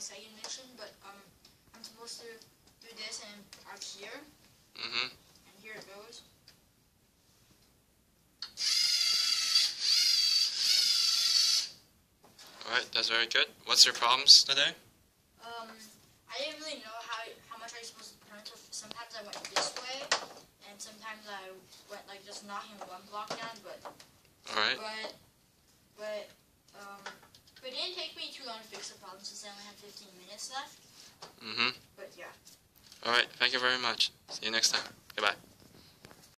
second mission, but um, I'm supposed to do this and out here, Mm-hmm. and here it goes. Alright, that's very good. What's your problems today? Um, I didn't really know how how much I was supposed to turn. So sometimes I went this way, and sometimes I went like just knocking one block down. But Alright. but um, but it didn't take me too long to fix the problem since I only had 15 minutes left. Mm-hmm. But yeah. Alright, thank you very much. See you next time. Goodbye.